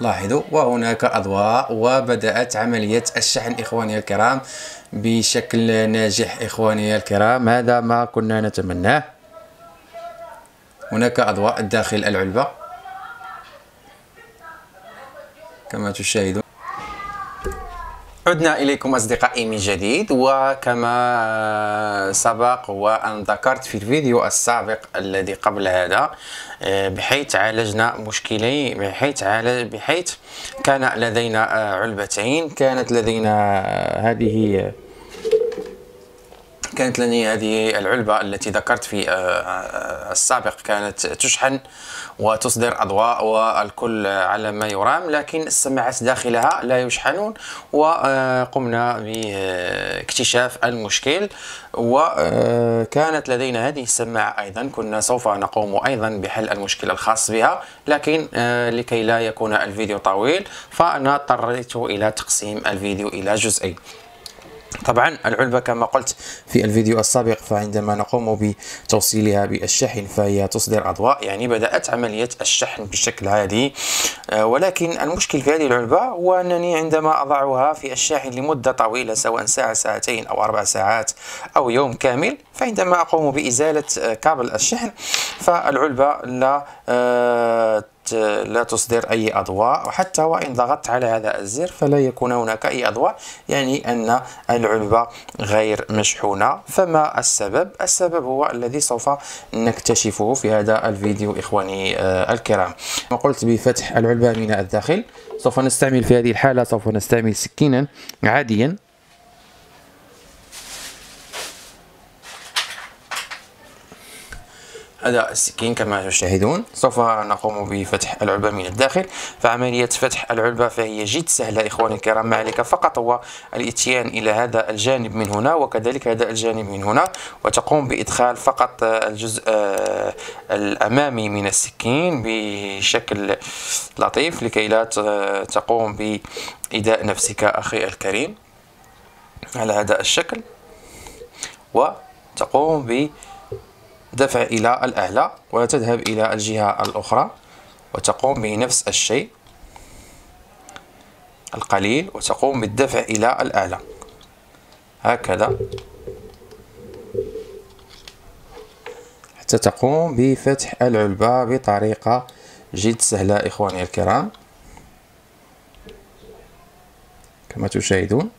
لاحظوا وهناك أضواء وبدأت عملية الشحن إخواني الكرام بشكل ناجح إخواني الكرام. هذا ما كنا نتمناه. هناك أضواء داخل العلبة. كما تشاهدون. عدنا إليكم أصدقائي من جديد وكما سبق وأن ذكرت في الفيديو السابق الذي قبل هذا بحيث عالجنا مشكلين بحيث عالج بحيث كان لدينا علبتين كانت لدينا هذه كانت لدي هذه العلبة التي ذكرت في السابق كانت تشحن وتصدر أضواء والكل على ما يرام لكن السماعات داخلها لا يشحنون وقمنا باكتشاف المشكل وكانت لدينا هذه السماعة أيضا. كنا سوف نقوم أيضا بحل المشكل الخاص بها لكن لكي لا يكون الفيديو طويل فأنا اضطريت إلى تقسيم الفيديو إلى جزئين. طبعا العلبة كما قلت في الفيديو السابق فعندما نقوم بتوصيلها بالشحن فهي تصدر أضواء يعني بدأت عملية الشحن بشكل عادي. آه، ولكن المشكل في هذه العلبة هو أنني عندما أضعها في الشاحن لمدة طويلة سواء ساعة ساعتين أو أربع ساعات أو يوم كامل فعندما أقوم بإزالة آه، كابل الشحن فالعلبة لا لا تصدر أي أضواء وحتى وإن ضغطت على هذا الزر فلا يكون هناك أي أضواء يعني أن العلبة غير مشحونة. فما السبب؟ السبب هو الذي سوف نكتشفه في هذا الفيديو إخواني آه، الكرام. قلت بفتح العلبة من الداخل سوف نستعمل في هذه الحالة سوف نستعمل سكينا عاديا. هذا السكين كما تشاهدون سوف نقوم بفتح العلبة من الداخل. فعملية فتح العلبة فهي جد سهلة إخواني الكرام. ما عليك فقط هو الإتيان إلى هذا الجانب من هنا وكذلك هذا الجانب من هنا. وتقوم بإدخال فقط الجزء آه، الأمامي من السكين بشكل لطيف لكي لا تقوم بإيذاء نفسك أخي الكريم على هذا الشكل. وتقوم ب دفع إلى الأعلى وتذهب إلى الجهة الأخرى وتقوم بنفس الشيء القليل وتقوم بالدفع إلى الأعلى هكذا. حتى تقوم بفتح العلبة بطريقة جد سهلة إخواني الكرام. كما تشاهدون.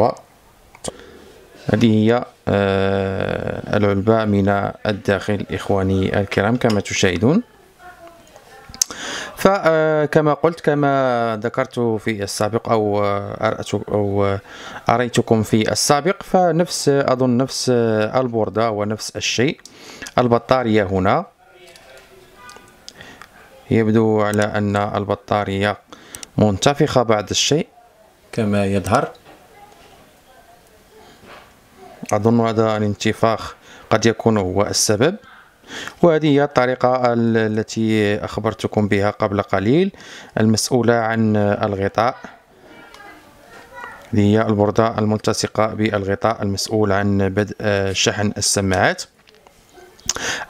و هذه هي آه، العلبة من الداخل إخواني الكرام كما تشاهدون. فكما آه، قلت كما ذكرت في السابق أو أرأت أو أريتكم في السابق فنفس أظن نفس البوردة ونفس الشيء. البطارية هنا. يبدو على أن البطارية منتفخة بعض الشيء. كما يظهر. أظن هذا الانتفاخ قد يكون هو السبب. وهذه هي الطريقة التي أخبرتكم بها قبل قليل المسؤولة عن الغطاء. هي البوردة الملتصقة بالغطاء المسؤول عن بدء شحن السماعات.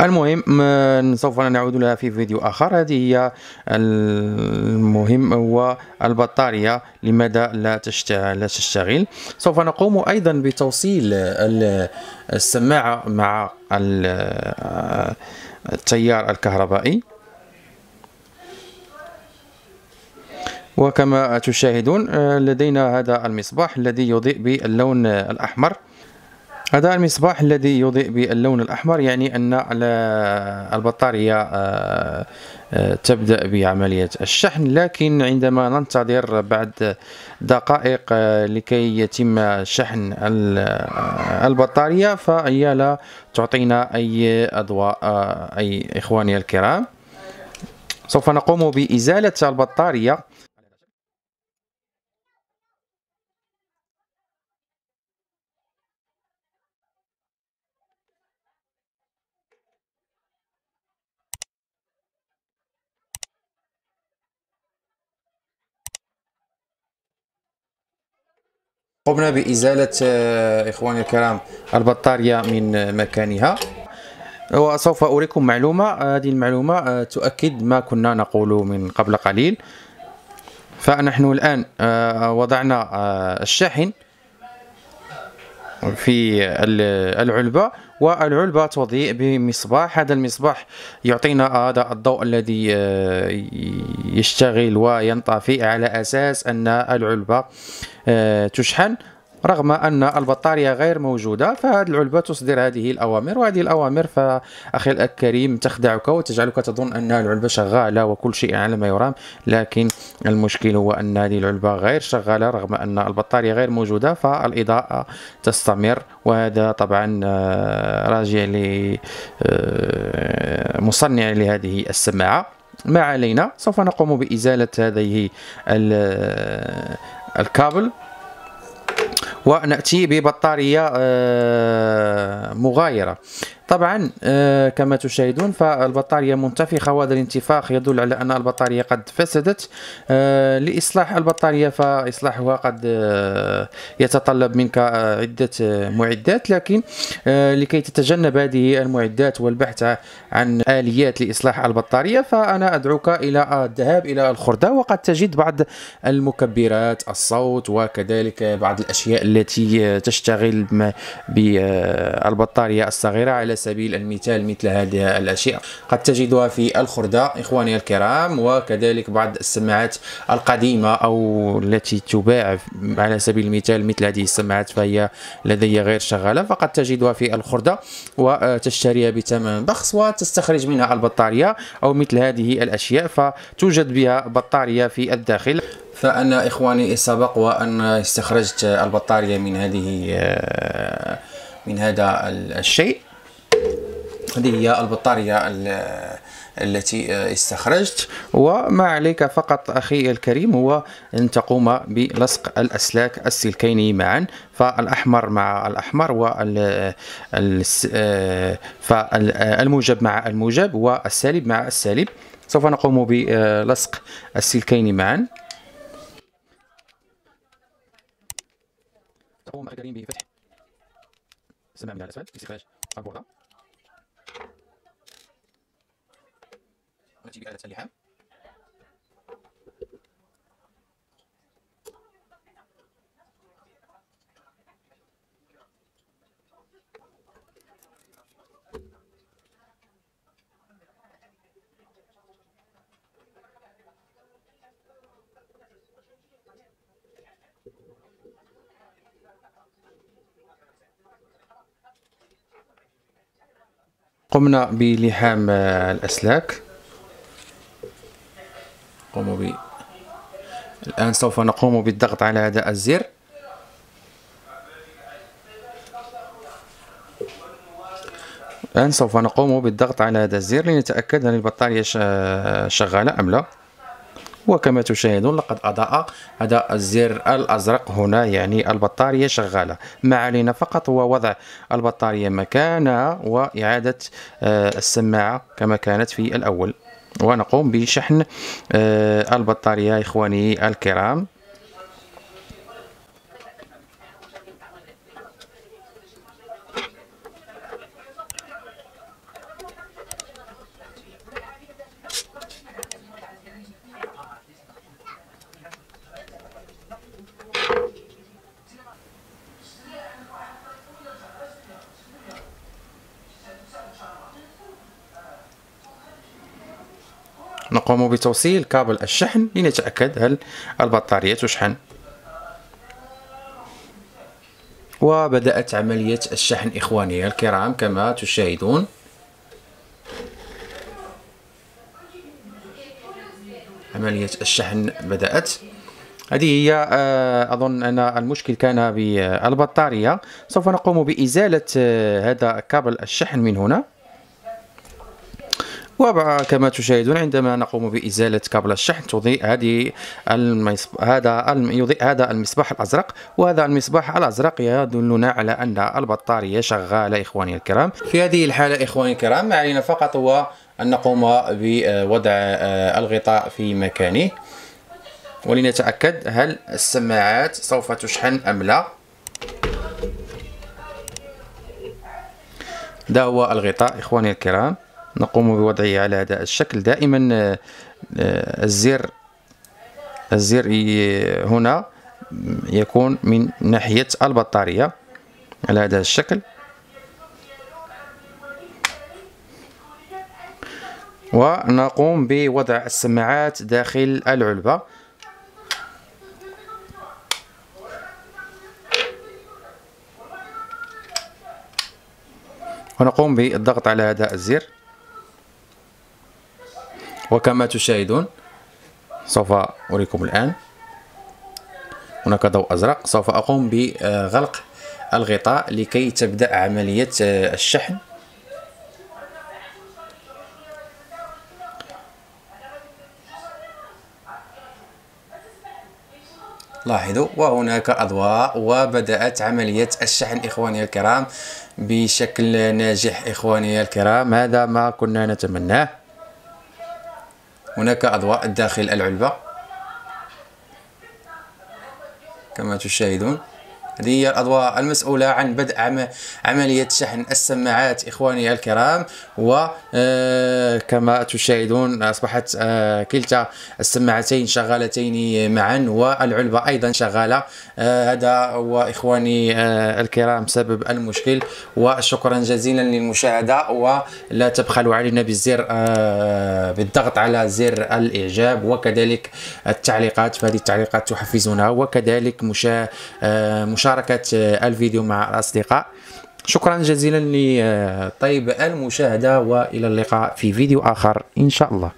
المهم سوف نعود لها في فيديو آخر. هذه هي المهم هو البطارية. لماذا لا تشتغل, لا تشتغل؟ سوف نقوم أيضا بتوصيل السماعة مع التيار الكهربائي. وكما تشاهدون لدينا هذا المصباح الذي يضيء باللون الأحمر. هذا المصباح الذي يضيء باللون الأحمر يعني أن البطارية آه، آه، تبدأ بعملية الشحن. لكن عندما ننتظر بعد دقائق آه، لكي يتم شحن البطارية فهي لا تعطينا أي أضواء أي إخواني الكرام. سوف نقوم بإزالة البطارية. قمنا بإزالة إخواني الكرام البطارية من مكانها. وسوف أريكم معلومة هذه المعلومة تؤكد ما كنا نقول من قبل قليل. فنحن الآن وضعنا الشاحن. في العلبة والعلبة تضيء بمصباح. هذا المصباح يعطينا هذا الضوء الذي آه، يشتغل وينطفئ على أساس أن العلبة آه، تشحن. رغم أن البطارية غير موجودة فهذه العلبة تصدر هذه الأوامر وهذه الأوامر فأخي الكريم تخدعك وتجعلك تظن أن العلبة شغالة وكل شيء على ما يرام. لكن المشكل هو أن هذه العلبة غير شغالة رغم أن البطارية غير موجودة فالإضاءة تستمر. وهذا طبعا آه، راجع لمصنع آه، لهذه السماعة. ما علينا؟ سوف نقوم بإزالة هذه الكابل. ونأتي ببطارية آه، مغايرة. طبعا آه، كما تشاهدون فالبطارية منتفخة وهذا الانتفاخ يدل على أن البطارية قد فسدت. آه، لإصلاح البطارية فإصلاحها قد آه، يتطلب منك عدة معدات. لكن لكي تتجنب هذه المعدات والبحث عن آليات لإصلاح البطارية فأنا أدعوك إلى الذهاب إلى الخردة وقد تجد بعض المكبرات الصوت وكذلك بعض الأشياء التي تشتغل بالبطارية الصغيرة على سبيل المثال مثل هذه الأشياء. قد تجدها في الخردة إخواني الكرام وكذلك بعض السماعات القديمة أو التي تباع على سبيل المثال مثل هذه السماعات فهي لدي غير شغالة فقد تجدها في الخردة وتشتريها بثمن بخس وتستخرج منها البطارية أو مثل هذه الأشياء فتوجد بها بطارية في الداخل. فأنا إخواني سبق وأن استخرجت البطارية من هذه من هذا الشيء. هذه هي البطارية التي استخرجت. وما عليك فقط أخي الكريم هو أن تقوم بلصق الأسلاك السلكين معا فالأحمر مع الأحمر فالموجب مع الموجب والسالب مع السالب. سوف نقوم بلصق السلكين معا. تقوم الكريم بفتح. السماع من الأسفل. لاستخراج البوردة ونأتي بآلة اللحام قمنا بلحام الأسلاك. قوموا ب الآن سوف نقوم بالضغط على هذا الزر. الآن سوف نقوم بالضغط على هذا الزر لنتأكد أن البطارية شغالة أم لا. وكما تشاهدون لقد أضاء هذا الزر الأزرق هنا يعني البطارية شغالة. ما علينا فقط هو وضع البطارية مكانها وإعادة آه، السماعة كما كانت في الأول. ونقوم بشحن آه، البطارية إخواني الكرام. نقوم بتوصيل كابل الشحن لنتأكد هل البطارية تشحن. وبدأت عملية الشحن إخواني الكرام كما تشاهدون. عملية الشحن بدأت. هذه هي آه، أظن أن المشكل كان بالبطارية. سوف نقوم بإزالة آه، هذا كابل الشحن من هنا. وكما تشاهدون عندما نقوم بإزالة كابل الشحن. تضيء هذه المصباح هذا يضيء هذا المصباح الأزرق وهذا المصباح الأزرق يدلنا على أن البطارية شغالة إخواني الكرام. في هذه الحالة إخواني الكرام ما علينا فقط هو أن نقوم بوضع آه، الغطاء في مكانه. ولنتأكد هل السماعات سوف تشحن أم لا. ده هو الغطاء إخواني الكرام. نقوم بوضعه على هذا الشكل. دائما آه، آه، الزر الزر هنا يكون من ناحية البطارية على هذا الشكل. ونقوم بوضع السماعات داخل العلبة. ونقوم بالضغط على هذا الزر. وكما تشاهدون سوف أريكم الآن. هناك ضوء أزرق سوف أقوم بغلق الغطاء لكي تبدأ عملية الشحن. لاحظوا وهناك أضواء وبدأت عملية الشحن إخواني الكرام بشكل ناجح إخواني الكرام. هذا ما كنا نتمناه. هناك أضواء داخل العلبة كما تشاهدون. هذه هي الأضواء المسؤولة عن بدء عملية شحن السماعات إخواني الكرام. وكما آه، تشاهدون أصبحت آه، كلتا السماعتين شغالتين معا والعلبة أيضا شغالة. آه، هذا هو إخواني الكرام سبب المشكل. وشكرا جزيلا للمشاهدة. ولا تبخلوا علينا بالزر بالضغط على زر الإعجاب. وكذلك التعليقات فهذه التعليقات تحفزنا. وكذلك مشا مشاركة الفيديو مع الأصدقاء شكرا جزيلا لطيب المشاهدة وإلى اللقاء في فيديو آخر إن شاء الله.